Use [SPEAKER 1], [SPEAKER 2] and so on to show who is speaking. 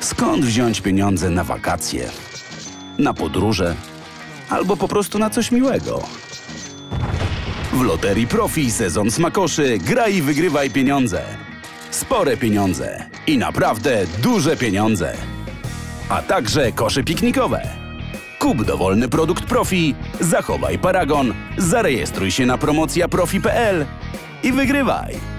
[SPEAKER 1] Skąd wziąć pieniądze na wakacje, na podróże albo po prostu na coś miłego? W Loterii Profi sezon smakoszy graj i wygrywaj pieniądze. Spore pieniądze i naprawdę duże pieniądze. A także kosze piknikowe. Kup dowolny produkt Profi, zachowaj paragon, zarejestruj się na promocja profi.pl i wygrywaj.